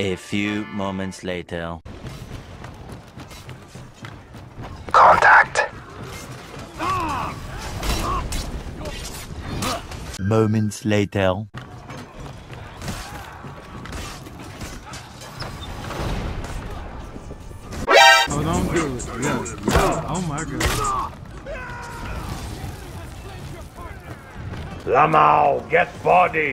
A few moments later. Contact. Moments later. Oh, don't do it. Yes. Oh my god. Lamau, get body.